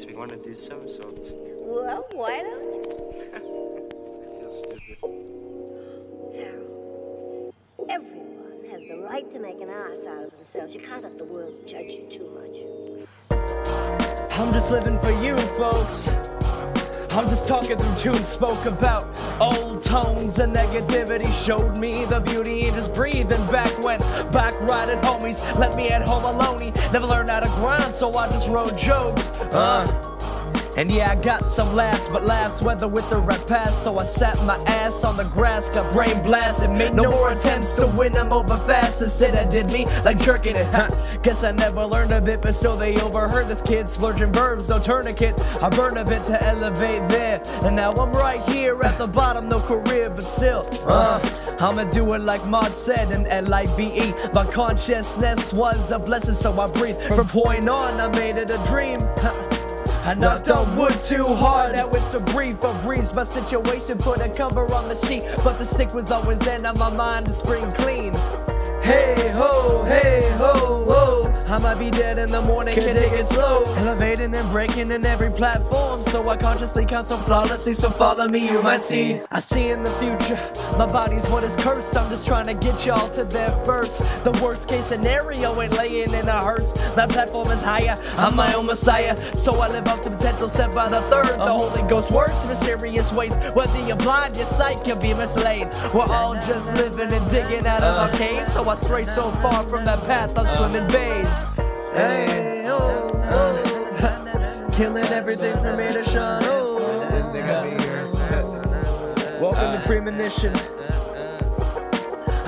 makes me want to do somersaults. Well, why don't you? I feel stupid. Harold, everyone has the right to make an ass out of themselves. You can't let the world judge you too much. I'm just living for you, folks. I'm just talking through tunes, spoke about old tones and negativity. Showed me the beauty in just breathing back when back riding homies left me at home alone. Never learned how to grind, so I just wrote jokes. Uh. And yeah, I got some laughs, but laughs whether with the rap pass. So I sat my ass on the grass, got brain blasted. Made no more attempts to win them over fast. Instead, I did me like jerking it. Huh. Guess I never learned a bit, but still they overheard this kid splurging verbs, no tourniquet. I burned a bit to elevate there. And now I'm right here at the bottom, no career, but still, uh, I'ma do it like Maud said in L-I-V-E. My consciousness was a blessing, so I breathe. From point on, I made it a dream. I knocked on wood too hard, that was a breathe for breeze. My situation put a cover on the sheet, but the stick was always in on my mind to spring clean. Hey ho, hey ho, ho. I might be dead in the morning, can take it slow. Elevating and breaking in every platform, so I consciously count so flawlessly. So follow me, you might see. I see in the future, my body's what is cursed. I'm just trying to get y'all to there first. The worst case scenario ain't laying in a hearse. My platform is higher, I'm my own messiah. So I live up to potential set by the third. The Holy Ghost works in mysterious ways. Whether you're blind, your sight can be mislaid. We're all just living and digging out of our caves. So I stray so far from that path of swimming bays. Hey, oh, oh. Killing everything for me to shine. Oh, welcome to premonition.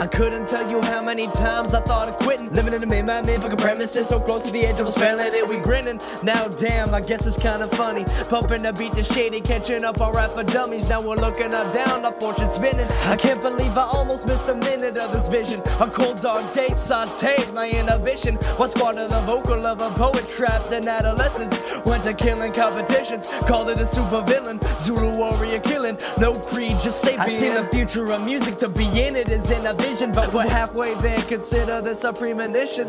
I couldn't tell you how many times I thought of quitting. Living in a midnight motherfucking premises, so close to the edge, I was failing it. We grinning. Now, damn, I guess it's kinda funny. Pumping the beat to shady, catching up our rap for dummies. Now we're looking up, down, our fortune spinning. I can't believe I almost missed a minute of this vision. A cold dark day sauteed my inhibition. Was part of the vocal of a poet trapped in adolescence. Went to killing competitions, called it a super villain. Zulu warrior killing, no creed, just sapient. I see the future of music to be in it is in a vision, but we're halfway there. Consider this a premonition.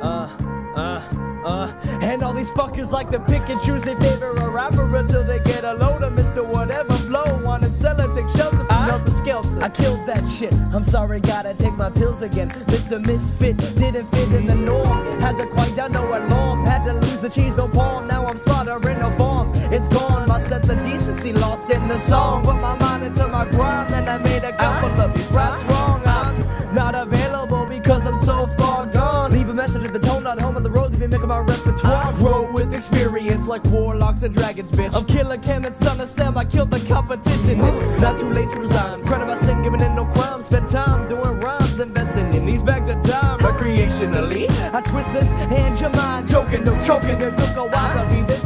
Uh, uh, uh. And all these fuckers like to pick and choose their favorite rapper until they get a load of Mr. Whatever Flow. Wanted seller, take shelter from Helter Skelter. I killed that shit. I'm sorry, gotta take my pills again. Mr. Misfit didn't fit in the norm. Had to quiet down, no alarm. Had to lose the cheese, no palm. Now I'm slaughtering no form. It's gone, my sense of decency lost in the song. Put my mind into my grind, and I made a couple of I grow with experience like warlocks and dragons, bitch. I'm killer Cam and son of Sam, I killed the competition. It's not too late to resign. Credit my sin, giving in no crime. Spend time doing rhymes, investing in these bags of time recreationally. I twist this and your mind, joking, no choking. It took a while to be this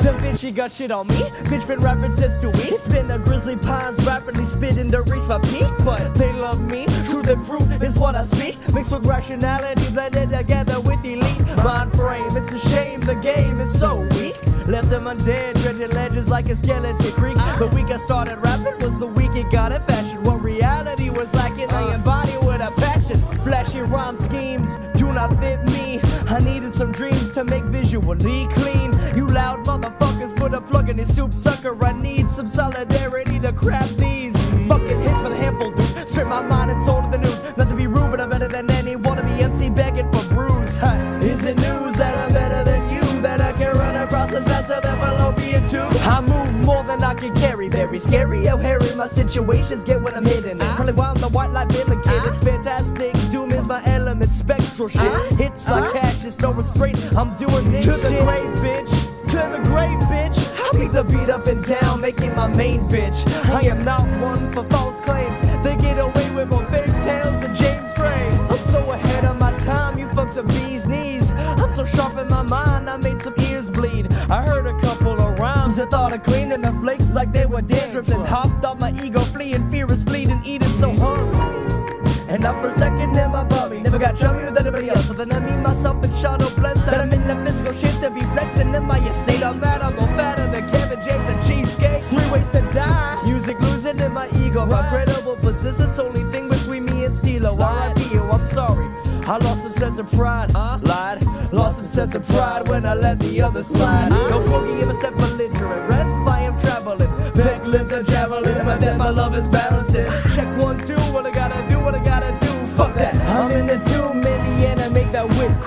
The bitch, she got shit on me. Bitch been rapping since two weeks. Been a grizzly pines, rapidly spitting to reach my peak. But they love me. Truth and proof is what I speak. Mixed with rationality, blended together with elite mind frame. It's a shame the game is so weak. Left them undead, dredging legends like a skeleton creek. The week I started rapping was the week it got in fashion. What reality was lacking, I embody with a passion. Flashy rhyme schemes do not fit me. I needed some dreams to make visually clean. Loud motherfuckers put a plug in your soup sucker. I need some solidarity to craft these fucking hits for the handful, dude. Strip my mind and soul to the news. Not to be rude, but I'm better than any wannabe MC begging for brews. Huh? Is it news that I'm better than you? That I can run across this faster than fallopian tube? I move more than I can carry. Very scary oh, how hairy my situations get when I'm hidden. Curly wild, the white light mimicking. It's fantastic. Doom is my element. Spectral shit. Uh-huh. Hits like cash, just no restraint. I'm doing this to the great making my main bitch. I am not one for false claims. They get away with more fake tales than James Frey. I'm so ahead of my time, you fucks are bees knees. I'm so sharp in my mind, I made some ears bleed. I heard a couple of rhymes that thought of cleaning the flakes like they were dandruff and hopped off my ego, fleeing fear is fleeting, eating so hungry. And up for a second in my body Never got chummy with anybody else Other than me, myself, and Shadow blessed in my credible persistence Only thing between me and Stilo R.I.P. I'm sorry I lost some sense of pride, lied. Lost some sense of pride when I let the other slide. No boogie in a step belligerent. Red I am traveling. Back lift the javelin. In my death, my love is balancing. Check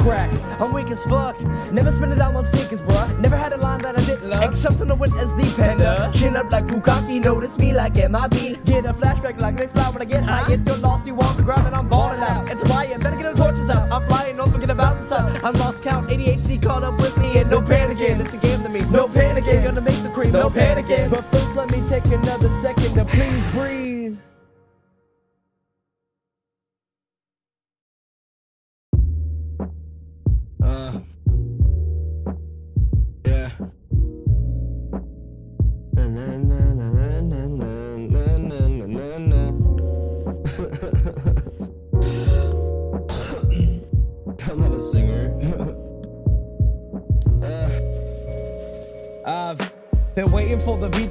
crack. I'm weak as fuck. Never spend it out on sneakers, bruh. Never had a line that I didn't love. Except on the win as the panda. Chin up like Bukaki. Notice me like MIB. Get a flashback like McFly when I get high. It's your loss, you on the ground and I'm balling out. It's riot. Better get the torches out. I'm flying, don't forget about the sun. I'm lost count.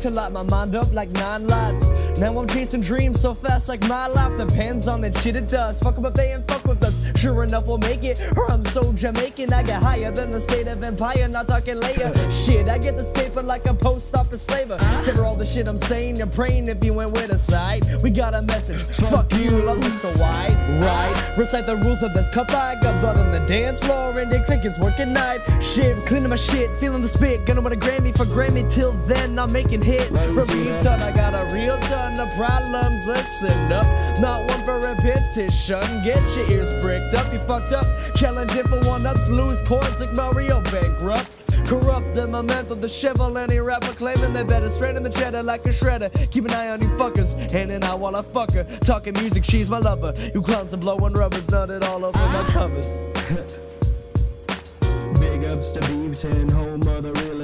To light my mind up like nine lights. Now I'm chasing dreams so fast like my life depends on that shit it does. Fuck 'em if they ain't fuck with us. Sure enough, we'll make it. Or I'm so Jamaican, I get higher than the state of empire. Not talking later. shit, I get this paper like a post office slaver. Savor all the shit I'm saying and praying if you went with a side. We got a message. Fuck you, love Mr. White. Right? Recite the rules of this cup. I got blood on the dance floor and the click is working night. Shivs, cleaning my shit, feeling the spit. Gonna win a Grammy for Grammy. Till then, I'm making hits. Beef ton, I got a real ton of problems. Listen up, not one for repetition. Get your ears bricked up, you fucked up. Challenging for one ups, lose chords like Mario bankrupt. Corrupt the momentum, the shovel, any rapper claiming they better. straighten the cheddar like a shredder. Keep an eye on you fuckers, and then I wanna fuck her. Talking music, she's my lover. You clowns are blowing rubbers, nutted all over my covers. big ups to Beaverton, home of the realest.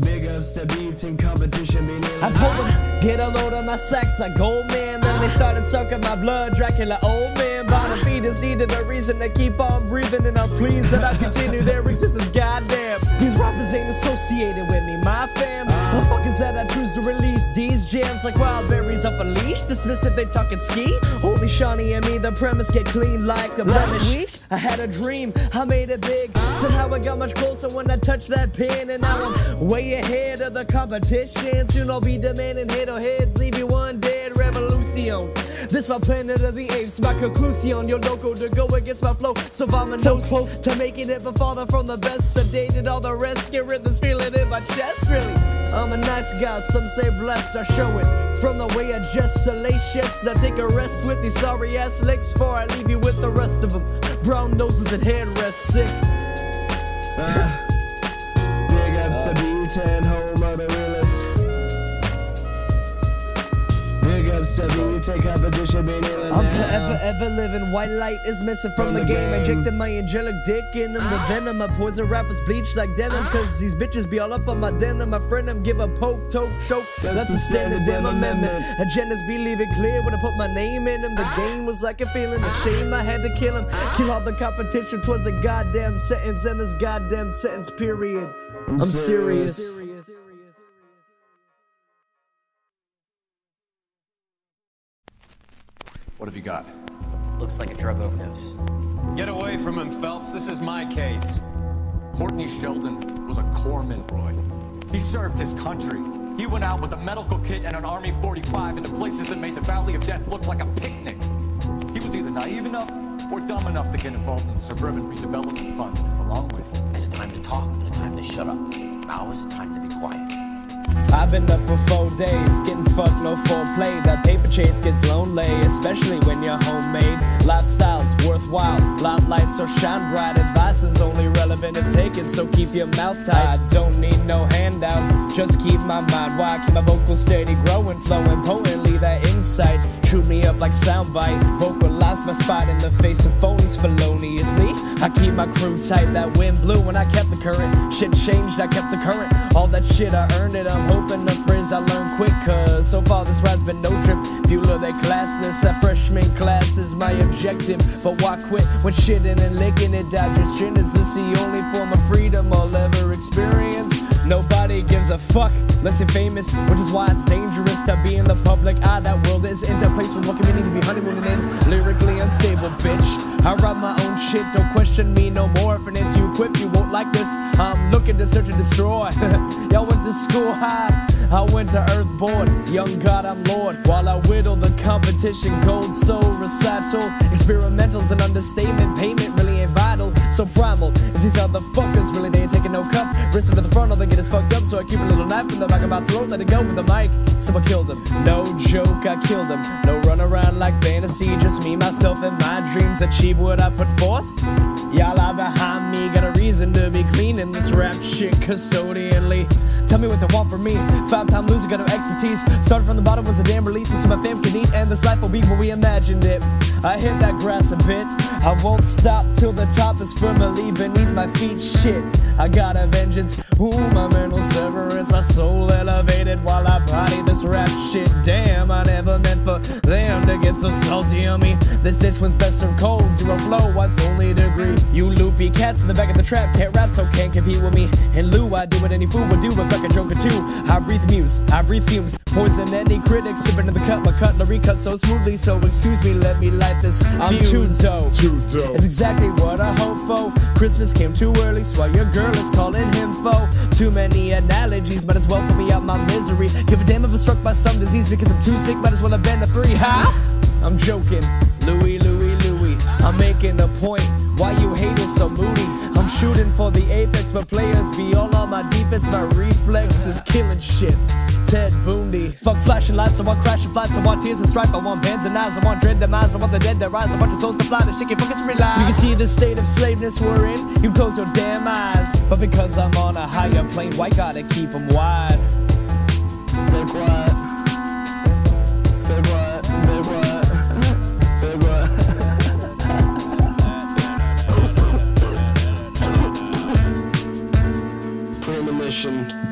Big ups to Beaverton, competition being I told them, get a load of my sex like gold man. Then they started sucking my blood, Dracula old man. Feeders needed a reason to keep on breathing, and I'm pleased that I continue their existence. Goddamn, these rappers ain't associated with me, my fam. The fuck is that I choose to release these jams like wild berries off a leash? Dismiss if they talking ski. Holy Sean O. and me, the premise get clean like a blemish. week, I had a dream, I made it big. Somehow I got much closer when I touched that pin, and now I'm way ahead of the competition. Soon I'll be demanding hit or heads, leave you one red revolution. This my planet of the apes, my conclusion. Your loco to go against my flow, so I'm so close to making it, but farther from the best. Sedated all the rest, get rid of this feeling in my chest, really. I'm a nice guy, some say blessed, I show it. From the way I just salacious, now take a rest with these sorry ass licks, for I leave you with the rest of them. Brown noses and headrests, sick. Uh, big ups uh. to B10. I'm forever, ever living. White light is missing from the game. Injecting my angelic dick in them. The venom. I poison rappers bleach like denim. Cause these bitches be all up on my denim. My friend them give a poke, toke, choke. That's the standard damn amendment. Agendas be leaving clear when I put my name in them. The game was like a feeling. The shame I had to kill him. Kill all the competition. Twas a goddamn sentence. And this goddamn sentence, period. I'm serious. What have you got? Looks like a drug overdose. Get away from him, Phelps. This is my case. Courtney Sheldon was a corpsman, Roy. He served his country. He went out with a medical kit and an Army 45 into places that made the Valley of Death look like a picnic. He was either naive enough or dumb enough to get involved in the Suburban Redevelopment Fund, along with There's a time to talk and a time to shut up. Now is the time to be quiet. I've been up for four days, getting fucked, no foreplay. That paper chase gets lonely, especially when you're homemade. Lifestyle's worthwhile, limelight so shine bright. Advice is only relevant if taken, so keep your mouth tight. I don't need no handouts, just keep my mind wide. Keep my vocals steady, growing, flowing potently. That insight shoot me up like soundbite. Vocalize my spot in the face of phonies feloniously. I keep my crew tight, that wind blew when I kept the current. Shit changed, I kept the current. All that shit, I earned it. I'm hoping the phrase I learned quick, cause so far this ride's been no trip. Bueller, they classless. That freshman class is my objective. But why quit when shitting and licking it? Digestion is this the only form of freedom I'll ever experience? Nobody gives a fuck unless you're famous, which is why it's dangerous to be in the public eye. That world isn't a place for one community to be honeymooning in. Lyrically unstable, bitch. I write my own shit, don't question me no more. If ain't you equip, you won't like this. I'm looking to search and destroy. Y'all went to school high. I went to Earthborn, young God, I'm Lord. While I whittle the competition, gold soul recital. Experimentals and understatement, payment really ain't. So primal is these other fuckers, really they ain't taking no cup. Wrist to the front, or they get us fucked up. So I keep a little knife in the back of my throat, let it go with the mic. So I killed him. No joke, I killed him. No run around like fantasy, just me, myself, and my dreams achieve what I put forth. Y'all are behind me, got a reason to be cleaning this rap shit custodianly. Tell me what they want from me. Five time loser, got no expertise. Started from the bottom, was a damn release, so my fam can eat, and this life will be where we imagined it. I hit that grass a bit. I won't stop till the top is firmly beneath my feet. Shit, I got a vengeance. Ooh, my mental severance, my soul elevated while I body this rap shit. Damn, I never meant for them to get so salty on me. This ditch one's best from cold, zero flow, what's only degree. You loopy cats in the back of the trap can't rap, so can't compete with me. And Lou, I do what any fool would do, but fuck a joker too. I breathe muse, I breathe fumes, poison any critic. Sipping to the cut, my cutlery cut so smoothly, so excuse me, let me light this. I'm too dope. Too dope. It's exactly what I hope for. Christmas came too early, so your girl is calling him foe. Too many analogies, might as well put me out my misery. Give a damn if I'm struck by some disease because I'm too sick, might as well have been a three. Ha! I'm joking, Louis, Louis, Louis. I'm making a point. Why you haters so moody? I'm shooting for the apex, but players be all on my defense. My reflex is killing shit. Ted Bundy. Fuck flashing lights, I want crashing flights, I want tears and strife, I want bands and knives, I want dread demise, I want the dead that rise, I want the souls to fly, the shit can focus realize. You can see the state of slaveness we're in, you close your damn eyes. But because I'm on a higher plane, why gotta keep them wide? Stay quiet. Stay quiet. Stay quiet. Finally